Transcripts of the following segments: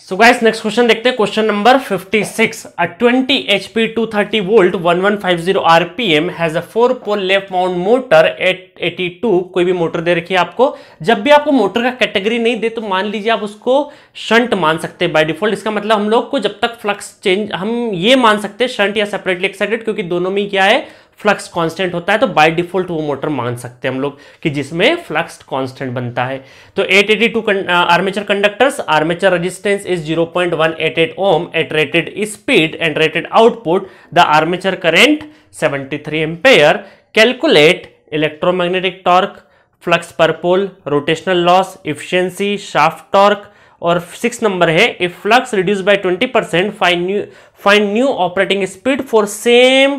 So guys, next question देखते हैं. Question number 56. A 20 HP 230 volt 1150 RPM has a four pole left mount motor at 82 कोई भी motor दे रखी है आपको. जब भी आपको मोटर का कैटेगरी नहीं दे तो मान लीजिए आप उसको शंट मान सकते हैं बाय डिफ़ॉल्ट इसका मतलब हम लोग को जब तक फ्लक्स चेंज हम ये मान सकते हैं शंट या सेपरेटली एक्साइटेड क्योंकि दोनों में क्या है? फ्लक्स कांस्टेंट होता है तो बाय डिफ़ॉल्ट वो मोटर मान सकते हैं हम लोग कि जिसमें फ्लक्स कांस्टेंट बनता है। तो 882 armature conductors armature resistance is 0.188 ohm at rated speed and rated output the armature current 73 ampere calculate electromagnetic torque flux per pole rotational loss efficiency shaft torque और सिक्स नंबर है if flux reduce by 20 percent find new find new operating speed for same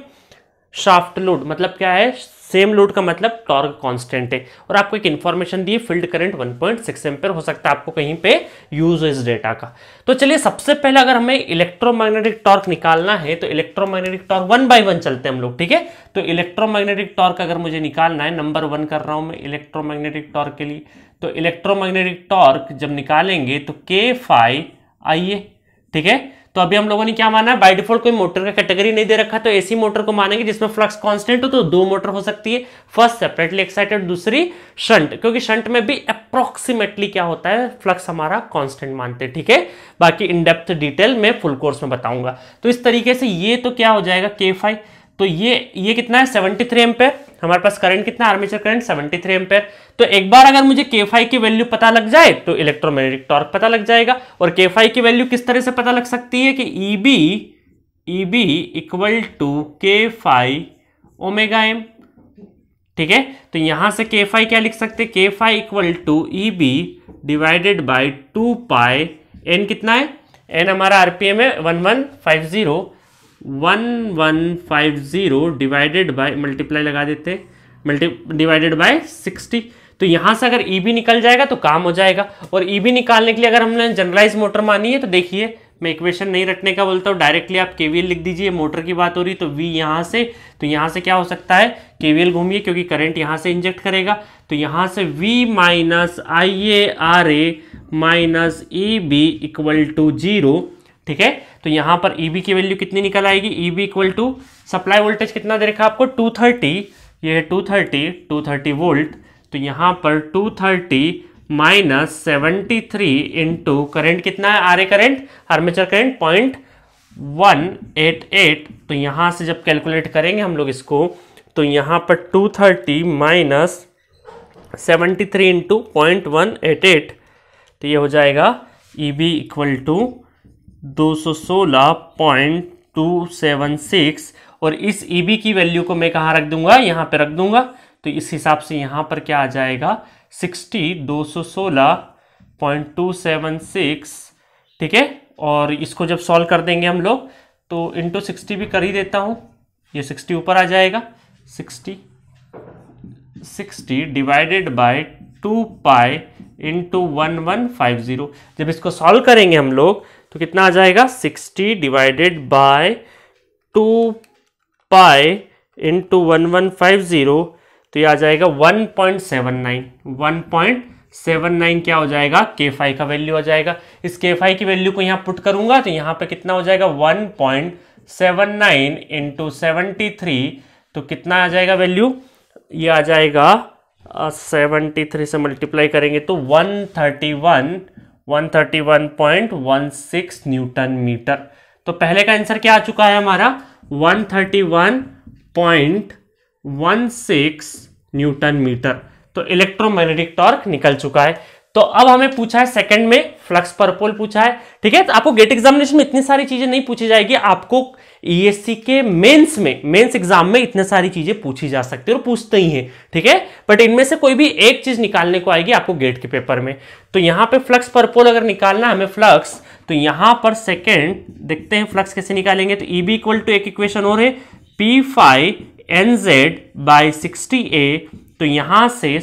shaft load मतलब क्या है? Same load का मतलब torque constant है। और आपको एक इंफॉर्मेशन दी फ़ील्ड करंट 1.6 पॉइंट हो सकता है आपको कहीं पे यूज़ इस डेटा का। तो चलिए, सबसे पहले अगर हमें इलेक्ट्रोमैग्नेटिक टॉर्क निकालना है तो electromagnetic torque one by one चलते हैं हम लोग, ठीक है? तो इलेक्ट्रोमैग्नेटिक टॉर्क अगर मुझे निकालना है नंबर वन कर रहा हूँ मैं इलेक्ट्रोमैग्नेटिक टॉर्क के लिए तो इलेक्ट्रोमैग्नेटिक टॉर्क जब निकालेंगे तो के फाइव आइए, ठीक है? तो अभी हम लोगों ने क्या माना है बाय डिफ़ॉल्ट कोई मोटर का कैटेगरी नहीं दे रखा तो एसी मोटर को मानेंगे जिसमें फ्लक्स कांस्टेंट हो तो दो मोटर हो सकती है। फ़र्स्ट सेपरेटली एक्साइटेड दूसरी शंट क्योंकि शंट में भी अप्रोक्सीमेटली क्या होता है फ्लक्स हमारा कांस्टेंट मानते हैं, ठीक है? बाकी इन डेप्थ डिटेल में फुल कोर्स में बताऊँगा। तो इस तरीके से ये तो क्या हो जाएगा के फाइव तो ये ये कितना है 73 थ्री हमारे पास करंट कितना आर्मेचर करंट 73 थ्री एम्पेयर तो एक बार अगर मुझे के फाइव की वैल्यू पता लग जाए तो इलेक्ट्रोमैग्नेटिक टॉर्क पता लग जाएगा। और के फाइव की वैल्यू किस तरह से पता लग सकती है कि E B E B equal to K phi omega M ठीक है? तो यहाँ से के फाइव क्या लिख सकते K phi equal to E B divided by two pi N कितना है? एन हमारा आरपीएम है one one five zero one one five zero divided by multiply लगा देते मल्टी डिवाइडेड बाय सिक्सटी तो यहाँ से अगर ई e निकल जाएगा तो काम हो जाएगा। और ई e निकालने के लिए अगर हमने जनरलाइज मोटर मानी है तो देखिए, मैं इक्वेशन नहीं रटने का बोलता हूँ। डायरेक्टली आप केवीएल लिख दीजिए मोटर की बात हो रही तो वी यहाँ से तो यहाँ से क्या हो सकता है? केवीएल घूमिए, क्योंकि करंट यहाँ से इंजेक्ट करेगा। तो यहाँ से V minus I A R A minus E B equal to zero ठीक है? तो यहाँ पर ईबी e की वैल्यू कितनी निकल आएगी? EB equal to supply voltage कितना दे रखा आपको? 230 ये है 230 230 वोल्ट तो यहाँ पर 230 minus seventy three into current कितना है? R A current armature current point one eight eight तो यहाँ से जब कैलकुलेट करेंगे हम लोग इसको तो यहाँ पर 230 minus seventy three into point one eight eight तो ये हो जाएगा ई बी इक्वल टू 216.276 और इस ई e की वैल्यू को मैं कहाँ रख दूँगा? यहाँ पे रख दूँगा। तो इस हिसाब से यहाँ पर क्या आ जाएगा? 60 216.276 ठीक है? और इसको जब सॉल्व कर देंगे हम लोग तो इंटू सिक्सटी भी कर ही देता हूँ। ये 60 ऊपर आ जाएगा। 60 60 divided by two pi into one one five zero जब इसको सॉल्व करेंगे हम लोग तो कितना आ जाएगा? Sixty divided by two pi into one one five zero तो ये आ जाएगा one point seven nine. One point seven nine क्या हो जाएगा? के फाइव का वैल्यू आ जाएगा। इस के फाइव की वैल्यू को यहाँ पुट करूँगा तो यहाँ पे कितना हो जाएगा? One point seven nine into seventy three. तो कितना आ जाएगा वैल्यू? ये आ जाएगा सेवेंटी थ्री से मल्टीप्लाई करेंगे तो one thirty one 131.16 newton metre. तो पहले का आंसर क्या आ चुका है हमारा? 131.16 न्यूटन मीटर। तो इलेक्ट्रोमैग्नेटिक टॉर्क निकल चुका है। तो अब हमें पूछा है सेकंड में फ्लक्स पर पोल पूछा है। ठीक है तो आपको गेट एग्जामिनेशन में इतनी सारी चीज़ें नहीं पूछी जाएगी। आपको ईएससी e के मेंस में मेंस एग्ज़ाम में इतने सारी चीज़ें पूछी जा सकती है और पूछते ही हैं, ठीक है? बट इनमें से कोई भी एक चीज़ निकालने को आएगी आपको गेट के पेपर में। तो यहाँ पे फ्लक्स पर पोल अगर निकालना हमें फ्लक्स तो यहाँ पर सेकेंड देखते हैं फ्लक्स कैसे निकालेंगे। तो ई बी इक्वल टू एक इक्वेशन और है P phi N Z by sixty A तो यहाँ से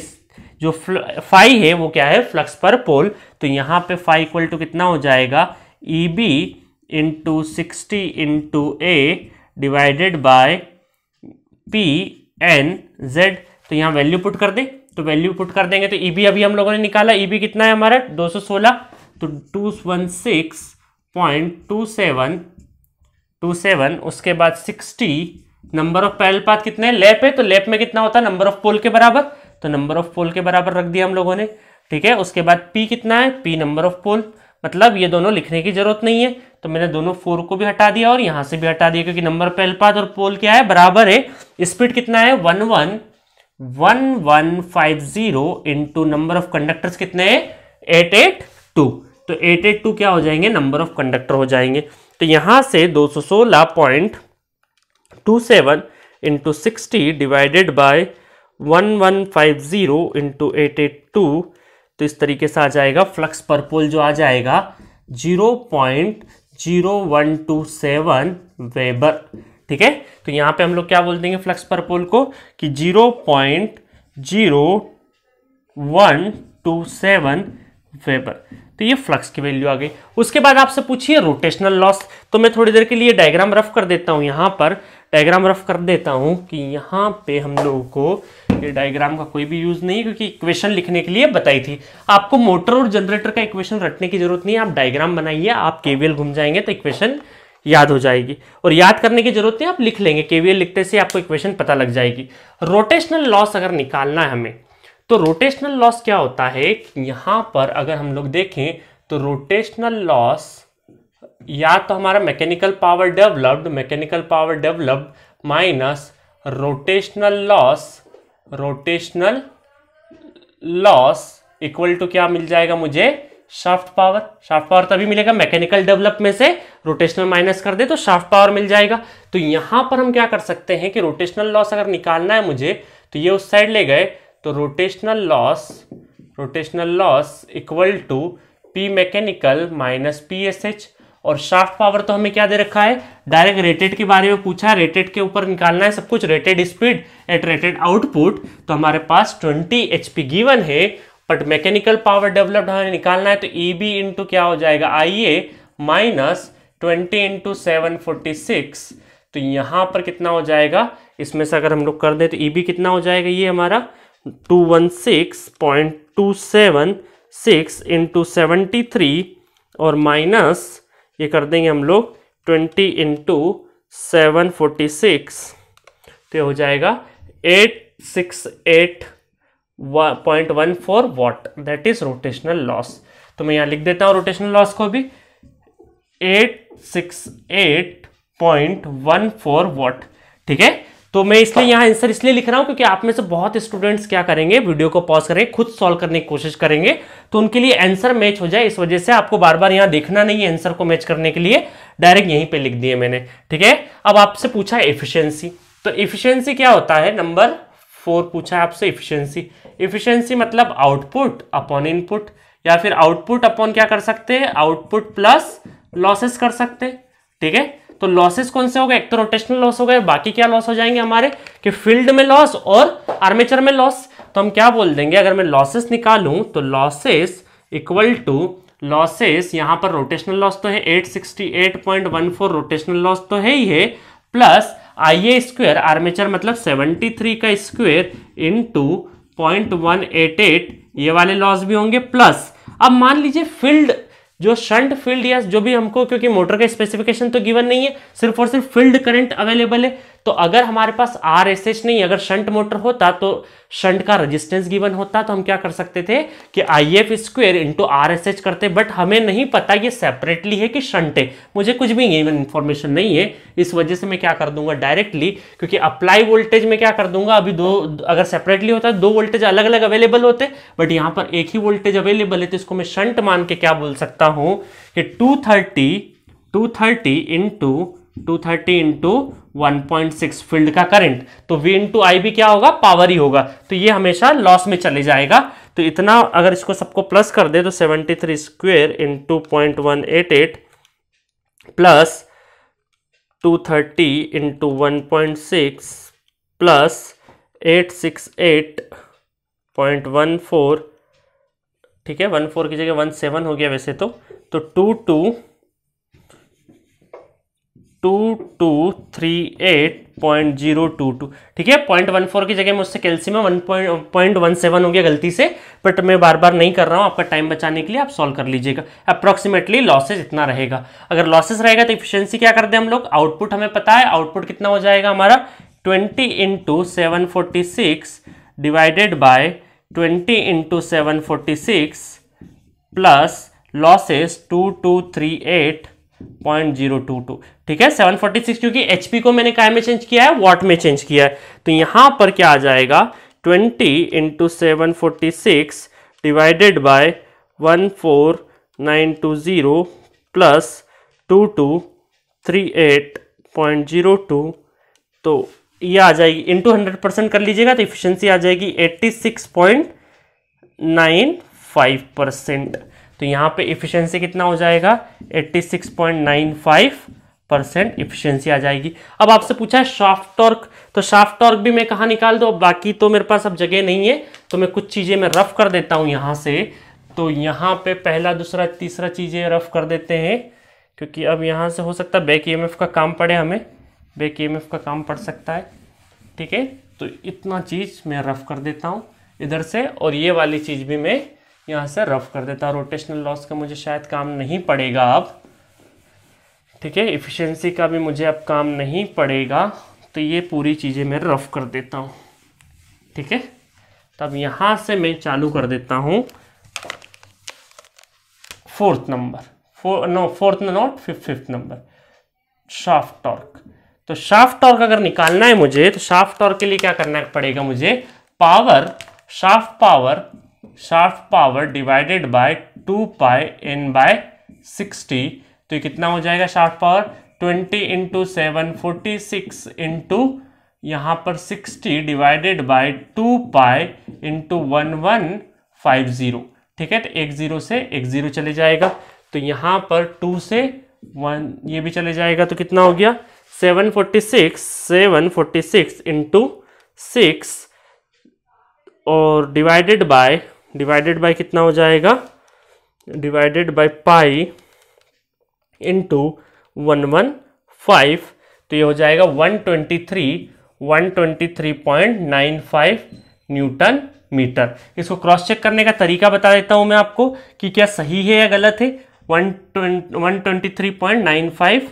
जो फाई है वो क्या है? फ्लक्स पर पोल तो यहाँ पे फाइव इक्वल टू कितना हो जाएगा? E B into sixty into A divided by P N Z तो यहाँ वैल्यू पुट कर दे। तो वैल्यू पुट कर देंगे तो ई बी अभी हम लोगों ने निकाला। ई बी कितना है हमारा? 216 तो two one six point two seven two seven उसके बाद sixty number of parallel path कितने लेप है। तो लेप में कितना होता है? नंबर ऑफ़ पोल के बराबर। तो नंबर ऑफ़ पोल के बराबर रख दिया हम लोगों ने। ठीक है? उसके बाद पी कितना है? पी नंबर ऑफ़ पोल मतलब ये दोनों लिखने की ज़रूरत नहीं है। तो मैंने दोनों फोर को भी हटा दिया और यहाँ से भी हटा दिया, क्योंकि नंबर पैरल पाथ और पोल क्या है? बराबर है। स्पीड कितना है? One one one one, five, zero into number of conductors कितने हैं? Eight eight, two. तो एट एट, टू क्या हो जाएँगे? नंबर ऑफ़ कंडक्टर हो जाएँगे। तो यहाँ से दो सौ सोलह point two seven into sixty divided by one one five zero into eight eight two तो इस तरीके से आ जाएगा। फ्लक्स पर पोल जो आ जाएगा zero point zero one two seven weber, ठीक है? तो यहाँ पे हम लोग क्या बोल देंगे फ्लक्स पर पोल को कि zero point zero one two seven weber. तो ये फ्लक्स की वैल्यू आ गई। उसके बाद आपसे पूछिए रोटेशनल लॉस। तो मैं थोड़ी देर के लिए डायग्राम रफ कर देता हूँ यहाँ पर। डायग्राम रफ कर देता हूँ कि यहाँ पे हम लोगों को ये डायग्राम का कोई भी यूज़ नहीं क्योंकि इक्वेशन लिखने के लिए बताई थी। आपको मोटर और जनरेटर का इक्वेशन रटने की ज़रूरत नहीं है, आप डायग्राम बनाइए, आप केवीएल घूम जाएँगे तो इक्वेशन याद हो जाएगी। और याद करने की ज़रूरत नहीं, आप लिख लेंगे, केवीएल लिखते से आपको इक्वेशन पता लग जाएगी। रोटेशनल लॉस अगर निकालना है हमें तो रोटेशनल लॉस क्या होता है यहाँ पर अगर हम लोग देखें तो रोटेशनल लॉस या तो हमारा mechanical power developed mechanical power developed minus rotational loss rotational loss equal to क्या मिल जाएगा मुझे? शाफ्ट पावर शाफ्ट पावर तभी मिलेगा मैकेनिकल डेवलप में से रोटेशनल माइनस कर दे तो शाफ्ट पावर मिल जाएगा। तो यहाँ पर हम क्या कर सकते हैं कि रोटेशनल लॉस अगर निकालना है मुझे तो ये उस साइड ले गए। तो rotational loss rotational loss equal to P mechanical minus P S H और शाफ्ट पावर तो हमें क्या दे रखा है? डायरेक्ट रेटेड के बारे में पूछा है रेटेड के ऊपर निकालना है, सब कुछ rated speed at rated output तो हमारे पास 20 एच गिवन है बट मैकेनिकल पावर डेवलप्ड हमें निकालना है तो ई बी इंटू क्या हो जाएगा? I A minus twenty into seven forty six तो यहाँ पर कितना हो जाएगा? इसमें से अगर हम लोग कर दें तो ई बी कितना हो जाएगा ये हमारा? Two one six point two seven six into seventy three और माइनस ये कर देंगे हम लोग twenty into seven forty six तो हो जाएगा eight six eight point one four watt that is rotational loss तो मैं यहाँ लिख देता हूँ रोटेशनल लॉस को भी eight six eight point one four watt ठीक है? तो मैं इसलिए यहाँ आंसर इसलिए लिख रहा हूँ क्योंकि आप में से बहुत स्टूडेंट्स क्या करेंगे वीडियो को पॉज करेंगे खुद सॉल्व करने की कोशिश करेंगे तो उनके लिए आंसर मैच हो जाए इस वजह से आपको बार बार यहाँ देखना नहीं है आंसर को मैच करने के लिए। डायरेक्ट यहीं पे लिख दिए मैंने ठीक है? अब आपसे पूछा एफिशियंसी तो एफिशियंसी क्या होता है? नंबर फोर पूछा है आपसे इफिशियंसी इफिशियंसी मतलब आउटपुट अपॉन इनपुट या फिर आउटपुट अपॉन क्या कर सकते हैं? आउटपुट प्लस लॉसेस कर सकते हैं ठीक है? तो लॉसेस कौन से हो गए? एक तो रोटेशनल लॉस हो गए। बाकी क्या लॉस हो जाएँगे हमारे? कि फ़ील्ड में लॉस और आर्मेचर में लॉस तो हम क्या बोल देंगे? अगर मैं लॉसेस निकालूं तो लॉसेस इक्वल टू लॉसेस यहाँ पर रोटेशनल लॉस तो है 868.14 रोटेशनल लॉस तो है ही है। Plus I A square armature मतलब 73 का स्क्वेयर इन टू ये वाले लॉस भी होंगे। प्लस अब मान लीजिए फ़ील्ड जो शंट फ़ील्ड या जो भी हमको, क्योंकि मोटर का स्पेसिफिकेशन तो गिवन नहीं है, सिर्फ़ और सिर्फ़ फ़ील्ड करंट अवेलेबल है तो अगर हमारे पास आर एस एच नहीं, अगर शंट मोटर होता तो शंट का रेजिस्टेंस गिवन होता तो हम क्या कर सकते थे कि I F square into R S H करते बट हमें नहीं पता ये सेपरेटली है कि शंट है। मुझे कुछ भी इन्फॉर्मेशन नहीं है। इस वजह से मैं क्या कर दूँगा डायरेक्टली क्योंकि अप्लाई वोल्टेज में क्या कर दूँगा? अभी दो, अगर सेपरेटली होता है दो वोल्टेज अलग अलग अवेलेबल होते बट यहाँ पर एक ही वोल्टेज अवेलेबल है तो इसको मैं शंट मान के क्या बोल सकता हूँ कि two thirty two thirty into two thirty into one point six field का करंट। तो V इंटू आई भी क्या होगा? पावर ही होगा। तो ये हमेशा लॉस में चले जाएगा। तो इतना अगर इसको सबको प्लस कर दे तो seventy three square into point one eight eight plus two thirty into one point six plus eight six eight point one four. ठीक है? वन फोर की जगह वन सेवन हो गया वैसे तो। तो two two two two three eight point zero two two ठीक है पॉइंट वन फोर की जगह मुझसे calcium one point point one seven हो गया गलती से बट मैं बार बार नहीं कर रहा हूँ, आपका टाइम बचाने के लिए आप सॉल्व कर लीजिएगा। अप्रॉक्सीमेटली लॉसेज इतना रहेगा। अगर लॉसेज रहेगा तो इफिशियंसी क्या कर दे हम लोग? आउटपुट हमें पता है आउटपुट कितना हो जाएगा हमारा? Twenty into seven forty six divided by twenty into seven forty six plus losses two two three eight point zero two two ठीक है सेवन फोर्टी सिक्स क्योंकि एचपी को मैंने काय में चेंज किया है? वॉट में चेंज किया है। तो यहाँ पर क्या आ जाएगा? Twenty into seven forty six divided by one four nine two zero plus two two three eight point zero two तो ये आ जाएगी इंटू हंड्रेड परसेंट कर लीजिएगा तो इफिशियंसी आ जाएगी eighty six point nine five percent तो यहाँ पे इफिशियंसी कितना हो जाएगा? 86.95 परसेंट इफिशियंसी आ जाएगी। अब आपसे पूछा है शाफ्ट टॉर्क तो शाफ्ट टॉर्क भी मैं कहाँ निकाल दो? बाकी तो मेरे पास अब जगह नहीं है तो मैं कुछ चीज़ें मैं रफ कर देता हूँ यहाँ से। तो यहाँ पे पहला, दूसरा, तीसरा चीज़ें रफ कर देते हैं, क्योंकि अब यहाँ से हो सकता है बैक ई का काम पड़े हमें। बैक ई का काम पड़ सकता है, ठीक है? तो इतना चीज़ मैं रफ कर देता हूँ इधर से, और ये वाली चीज़ भी मैं यहाँ से रफ कर देता रोटेशनल लॉस का मुझे शायद काम नहीं पड़ेगा अब। ठीक है इफ़िशेंसी का भी मुझे अब काम नहीं पड़ेगा तो ये पूरी चीज़ें मैं रफ कर देता हूँ। ठीक है, तब यहाँ से मैं चालू कर देता हूँ। Fourth number four no fourth not fifth fifth number shaft torque तो शाफ्ट टॉर्क अगर निकालना है मुझे तो शाफ्ट टॉर्क के लिए क्या करना पड़ेगा मुझे? Power shaft power shaft power divided by two pi N by sixty तो ये कितना हो जाएगा shaft power twenty into seven forty six into यहाँ पर sixty divided by two pi into one one five zero ठीक है? तो एक ज़ीरो से एक ज़ीरो चले जाएगा। तो यहाँ पर टू से वन ये भी चले जाएगा। तो कितना हो गया? Seven forty six seven forty six into six और डिवाइडेड बाय डिवाइडेड बाय कितना हो जाएगा? Divided by pi into one one five तो ये हो जाएगा one twenty three one twenty three point nine five newton metre. इसको क्रॉस चेक करने का तरीका बता देता हूँ मैं आपको कि क्या सही है या गलत है। One one twenty three point nine five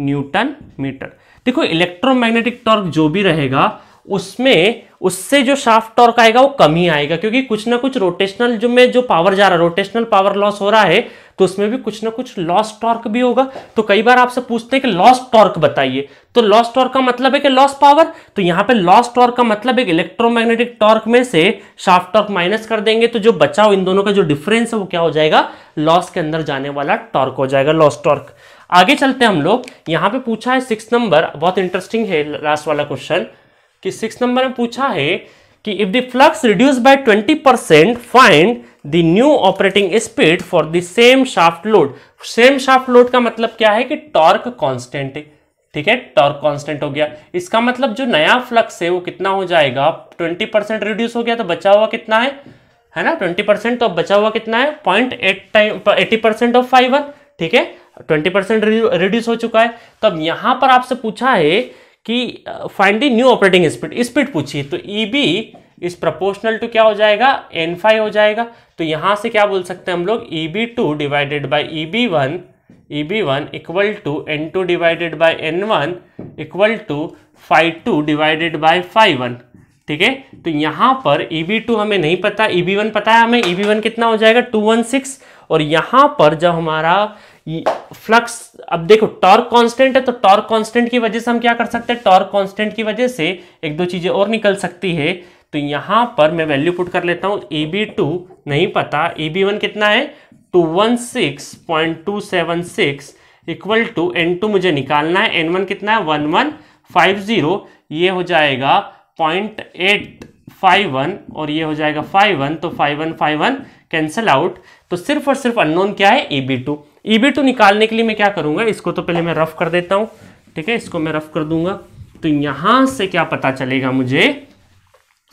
newton metre. देखो इलेक्ट्रोमैग्नेटिक टॉर्क जो भी रहेगा उसमें उससे जो शाफ्ट टॉर्क आएगा वो कम ही आएगा, क्योंकि कुछ ना कुछ रोटेशनल जो में जो पावर जा रहा है रोटेशनल पावर लॉस हो रहा है तो उसमें भी कुछ ना कुछ लॉस टॉर्क भी होगा। तो कई बार आपसे पूछते हैं कि लॉस टॉर्क बताइए। तो लॉस टॉर्क का मतलब है कि लॉस पावर तो यहाँ पे लॉस टॉर्क का मतलब है इलेक्ट्रोमैग्नेटिक टॉर्क में से शाफ्ट टॉर्क माइनस कर देंगे तो जो बचाओ इन दोनों का जो डिफरेंस है वो क्या हो जाएगा? लॉस के अंदर जाने वाला टॉर्क हो जाएगा लॉस टॉर्क आगे चलते हैं हम लोग। यहाँ पे पूछा है सिक्स नंबर बहुत इंटरेस्टिंग है लास्ट वाला क्वेश्चन कि सिक्स नंबर में पूछा है कि if the flux reduce by 20 percent find the new operating speed for the same shaft load same shaft load का मतलब क्या है कि टॉर्क कांस्टेंट है, ठीक है? टॉर्क कांस्टेंट हो गया। इसका मतलब जो नया फ्लक्स है वो कितना हो जाएगा? 20 परसेंट रिड्यूस हो गया तो बचा हुआ कितना है? है ना? 20 परसेंट तो बचा हुआ कितना है? Point eight time eighty percent of five ठीक है? 20 परसेंट रिड्यूस हो चुका है। तो अब यहाँ पर आपसे पूछा है कि find the new operating speed speed पूछिए। तो E B is proportional to क्या हो जाएगा? एन फाइव हो जाएगा। तो यहाँ से क्या बोल सकते हैं हम लोग? E B two divided by E B one E B one equal to N two divided by N one equal to five two divided by five one ठीक है? तो यहाँ पर ई बी टू हमें नहीं पता। ई बी वन पता है हमें? ई बी वन कितना हो जाएगा? टू वन सिक्स और यहाँ पर जब हमारा फ्लक्स अब देखो टॉर्क कांस्टेंट है तो टॉर्क कांस्टेंट की वजह से हम क्या कर सकते हैं? टॉर्क कांस्टेंट की वजह से एक दो चीज़ें और निकल सकती है। तो यहाँ पर मैं वैल्यू पुट कर लेता हूँ ए बी टू नहीं पता ए बी वन कितना है? Two one six point two seven six equal to N two मुझे निकालना है। एन वन कितना है? वन वन फाइव ज़ीरो ये हो जाएगा पॉइंट एट फाइव वन और ये हो जाएगा फाइव वन तो five one five one cancel out तो सिर्फ़ और सिर्फ़ अननोन क्या है? A B two E two निकालने के लिए मैं क्या करूँगा? इसको तो पहले मैं रफ कर देता हूँ, ठीक है? इसको मैं रफ कर दूँगा। तो यहाँ से क्या पता चलेगा मुझे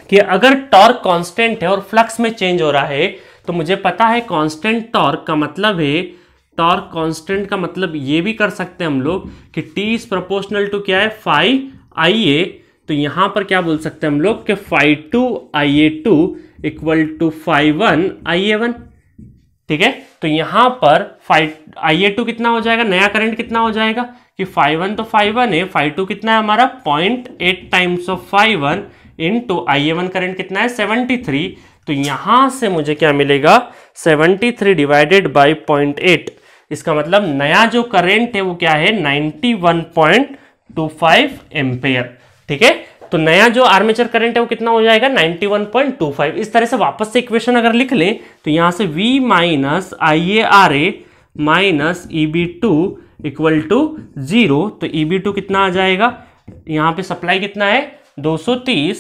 कि अगर टॉर्क कांस्टेंट है और फ्लक्स में चेंज हो रहा है तो मुझे पता है कांस्टेंट टॉर्क का मतलब है, टॉर्क कांस्टेंट का मतलब ये भी कर सकते हैं हम लोग कि टी इज़ प्रोपोर्शनल टू क्या है? फाइव आई ए तो यहाँ पर क्या बोल सकते हैं हम लोग कि five two I A two equal to five one I A one. ठीक है? तो यहाँ पर फाइव आई ए टू कितना हो जाएगा? नया करंट कितना हो जाएगा? कि फाइव वन तो फाइव वन है फाइव टू कितना है हमारा? Point eight times of five one into I A one current कितना है? सेवेंटी थ्री तो यहाँ से मुझे क्या मिलेगा? Seventy three divided by point eight इसका मतलब नया जो करंट है वो क्या है? Ninety one point two five ampere ठीक है? तो नया जो आर्मेचर करंट है वो कितना हो जाएगा? 91.25 इस तरह से वापस से इक्वेशन अगर लिख लें तो यहाँ से V minus I A R A minus E B two equal to zero तो ई बी टू कितना आ जाएगा? यहाँ पे सप्लाई कितना है? 230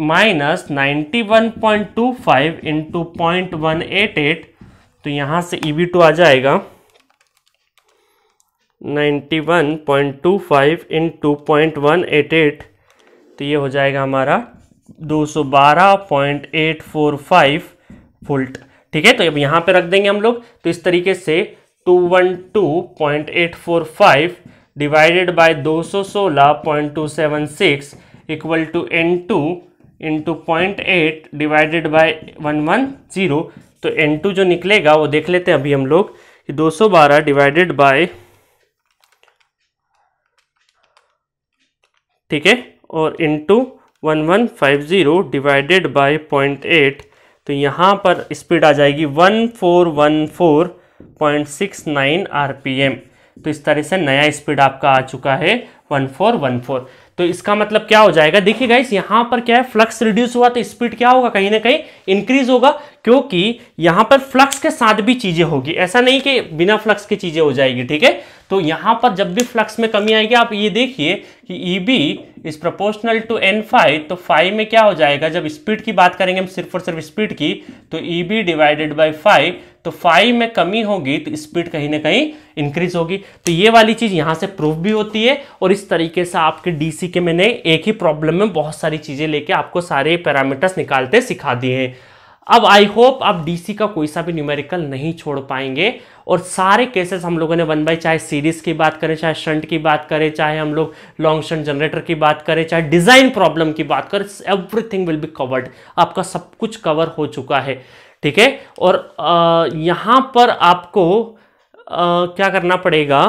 minus ninety one point two five into point one eight eight तो यहाँ से ई बी टू आ जाएगा। 91.25 into point one eight eight तो ये हो जाएगा हमारा 212.845 वोल्ट। ठीक है तो अब यहाँ पे रख देंगे हम लोग। तो इस तरीके से 212.845 divided by 216.276 equal to N two into point eight divided by one one zero तो एन टू जो निकलेगा, वो देख लेते हैं अभी हम लोग कि 212 डिवाइडेड बाय ठीक है? और into one one five zero divided by point eight तो यहाँ पर स्पीड आ जाएगी one four one four point six nine R P M तो इस तरह से नया स्पीड आपका आ चुका है वन फोर वन फोर तो इसका मतलब क्या हो जाएगा? देखिए गाइस यहाँ पर क्या है? फ्लक्स रिड्यूस हुआ तो स्पीड क्या होगा? कहीं ना कहीं इंक्रीज होगा, क्योंकि यहाँ पर फ्लक्स के साथ भी चीज़ें होगी। ऐसा नहीं कि बिना फ्लक्स की चीज़ें हो जाएगी, ठीक है? तो यहाँ पर जब भी फ्लक्स में कमी आएगी, आप ये देखिए कि E B is proportional to N five तो फाइव में क्या हो जाएगा? जब स्पीड की बात करेंगे हम, सिर्फ़ और सिर्फ़ स्पीड की तो E B divided by five तो फाइव में कमी होगी तो स्पीड कहीं ना कहीं इंक्रीज होगी। तो ये वाली चीज़ यहाँ से प्रूफ भी होती है, और इस तरीके से आपके डीसी के मैंने एक ही प्रॉब्लम में बहुत सारी चीज़ें लेके आपको सारे पैरामीटर्स निकालते सिखा दिए हैं। अब आई होप आप डीसी का कोई सा भी न्यूमेरिकल नहीं छोड़ पाएँगे। और सारे केसेस हम लोगों ने वन बाई चाहे सीरीज़ की बात करें चाहे शंट की बात करें चाहे हम लोग लॉन्ग शंट जनरेटर की बात करें चाहे डिज़ाइन प्रॉब्लम की बात करें एवरीथिंग विल बी कवर्ड आपका सब कुछ कवर हो चुका है। ठीक है? और यहाँ पर आपको आ, क्या करना पड़ेगा?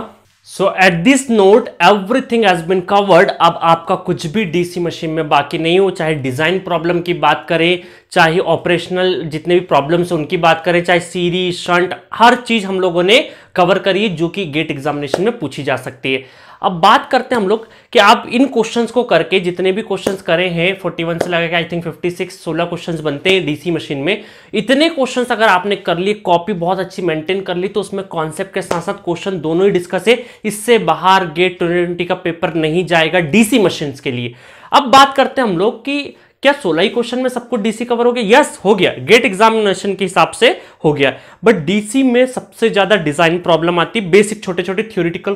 So at this note everything has been covered अब आपका कुछ भी डीसी मशीन में बाकी नहीं हो, चाहे डिज़ाइन प्रॉब्लम की बात करें, चाहे ऑपरेशनल जितने भी प्रॉब्लम्स उनकी बात करें, चाहे सीरी शंट हर चीज़ हम लोगों ने कवर करी है, जो कि गेट एग्जामिनेशन में पूछी जा सकती है। अब बात करते हैं हम लोग कि आप इन क्वेश्चंस को करके जितने भी क्वेश्चंस करे हैं 41 से लगा के आई थिंक 56 16 क्वेश्चंस बनते हैं डीसी मशीन में। इतने क्वेश्चंस अगर आपने कर लिए कॉपी बहुत अच्छी मेंटेन कर ली तो उसमें कॉन्सेप्ट के साथ साथ क्वेश्चन दोनों ही डिस्कस है। इससे बाहर गेट ट्वेंटी का पेपर नहीं जाएगा डीसी मशीन के लिए। अब बात करते हैं हम लोग कि क्या सोलह ही क्वेश्चन में सब कुछ डीसी कवर हो गया? यस हो गया। गेट एग्जामिनेशन के हिसाब से हो गया। बट डीसी में सबसे ज़्यादा डिज़ाइन प्रॉब्लम आती है बेसिक छोटे छोटे थ्योरिटिकल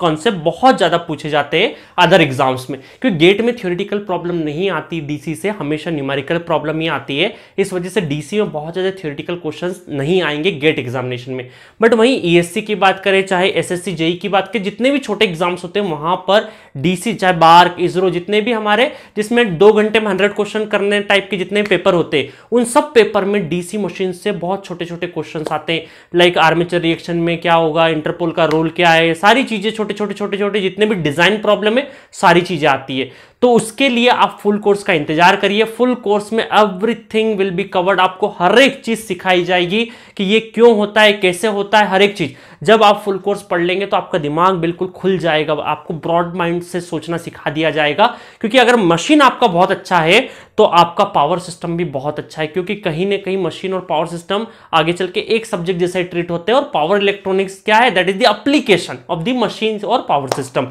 कॉन्सेप्ट बहुत ज़्यादा पूछे जाते हैं अदर एग्ज़ाम्स में। क्योंकि गेट में थ्योरिटिकल प्रॉब्लम नहीं आती डीसी से, हमेशा न्यूमेरिकल प्रॉब्लम ही आती है। इस वजह से डीसी में बहुत ज़्यादा थ्योरिटिकल क्वेश्चन नहीं आएँगे गेट एग्जामिनेशन में। बट वहीं ईएससी e की बात करें, चाहे एसएससी जेई e की बात करें, जितने भी छोटे एग्ज़ाम्स होते हैं, वहाँ पर डीसी चाहे बार्क इसरो जितने भी हमारे, जिसमें दो घंटे में हंड्रेड क्वेश्चन करने टाइप के जितने पेपर होते हैं, उन सब पेपर में डीसी मशीन से बहुत छोटे छोटे क्वेश्चन आते हैं। लाइक आर्मेचर रिएक्शन में क्या होगा इंटरपोल का रोल क्या है, सारी चीज़ें छोटे छोटे छोटे छोटे जितने भी डिज़ाइन प्रॉब्लम है सारी चीज़ें आती है। तो उसके लिए आप फुल कोर्स का इंतज़ार करिए। फुल कोर्स में एवरीथिंग विल बी कवर्ड आपको हर एक चीज़ सिखाई जाएगी कि ये क्यों होता है, कैसे होता है, हर एक चीज़। जब आप फुल कोर्स पढ़ लेंगे तो आपका दिमाग बिल्कुल खुल जाएगा। आपको ब्रॉड माइंड से सोचना सिखा दिया जाएगा। क्योंकि अगर मशीन आपका बहुत अच्छा है तो आपका पावर सिस्टम भी बहुत अच्छा है। क्योंकि कहीं ना कहीं मशीन और पावर सिस्टम आगे चल के एक सब्जेक्ट जैसे ट्रीट होते हैं। और पावर इलेक्ट्रॉनिक्स क्या है? That is the application of the machine और पावर सिस्टम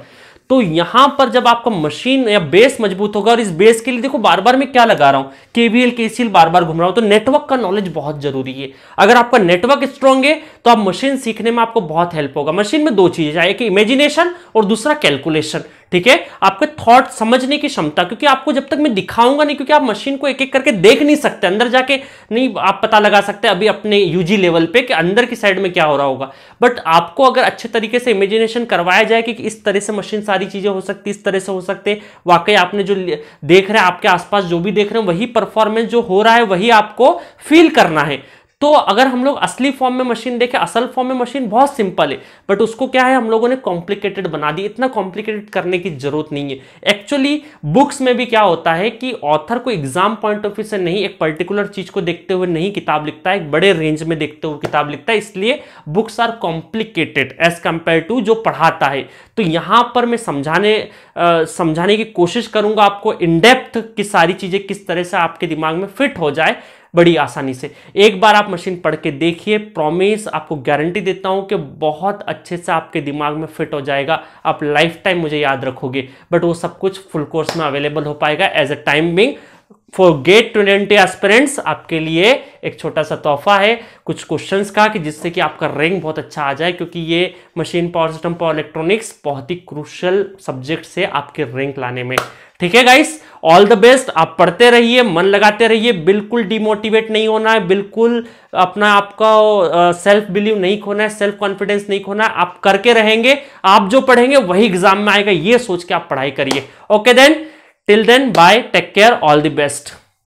तो यहाँ पर जब आपका मशीन या बेस मज़बूत होगा और इस बेस के लिए देखो बार बार मैं क्या लगा रहा हूँ, केवीएल, केसीएल बार बार घूम रहा हूँ तो नेटवर्क का नॉलेज बहुत ज़रूरी है। अगर आपका नेटवर्क स्ट्रांग है तो आप मशीन सीखने में आपको बहुत हेल्प होगा। मशीन में दो चीज़ें चाहिए कि इमेजिनेशन और दूसरा कैलकुलेशन ठीक है? आपके थॉट समझने की क्षमता, क्योंकि आपको जब तक मैं दिखाऊँगा नहीं, क्योंकि आप मशीन को एक एक करके देख नहीं सकते, अंदर जाके नहीं आप पता लगा सकते अभी अपने यूजी लेवल पे कि अंदर की साइड में क्या हो रहा होगा। बट आपको अगर अच्छे तरीके से इमेजिनेशन करवाया जाए कि इस तरह से मशीन सारी चीज़ें हो सकती, इस तरह से हो सकते, वाकई आपने जो देख रहे हैं, आपके आसपास जो भी देख रहे हैं, वही परफॉर्मेंस जो हो रहा है, वही आपको फील करना है। तो अगर हम लोग असली फॉर्म में मशीन देखें, असल फॉर्म में मशीन बहुत सिंपल है बट उसको क्या है, हम लोगों ने कॉम्प्लिकेटेड बना दी इतना कॉम्प्लिकेटेड करने की ज़रूरत नहीं है। एक्चुअली बुक्स में भी क्या होता है कि ऑथर को एग्ज़ाम पॉइंट ऑफ़ व्यू से नहीं, एक पर्टिकुलर चीज़ को देखते हुए नहीं किताब लिखता है, एक बड़े रेंज में देखते हुए किताब लिखता है, इसलिए books are complicated as compare to जो पढ़ाता है। तो यहाँ पर मैं समझाने समझाने की कोशिश करूँगा आपको इनडेप्थ की सारी चीज़ें किस तरह से आपके दिमाग में फिट हो जाए। बड़ी आसानी से। एक बार आप मशीन पढ़ के देखिए प्रॉमिस आपको गारंटी देता हूँ कि बहुत अच्छे से आपके दिमाग में फिट हो जाएगा। आप लाइफ टाइम मुझे याद रखोगे बट वो सब कुछ फुल कोर्स में अवेलेबल हो पाएगा as a time being for GATE twenty aspirants आपके लिए एक छोटा सा तोहफा है, कुछ क्वेश्चंस का, कि जिससे कि आपका रैंक बहुत अच्छा आ जाए, क्योंकि ये machine power system power electronics बहुत ही क्रूशल सब्जेक्ट से आपके रैंक लाने में। ठीक है गाइस ऑल द बेस्ट आप पढ़ते रहिए, मन लगाते रहिए, बिल्कुल डिमोटिवेट नहीं होना है, बिल्कुल अपना आपका सेल्फ बिलीव नहीं खोना है सेल्फ कॉन्फिडेंस नहीं खोना है। आप करके रहेंगे, आप जो पढ़ेंगे वही एग्ज़ाम में आएगा। ये सोच के आप पढ़ाई करिए। Okay then till then bye take care all the best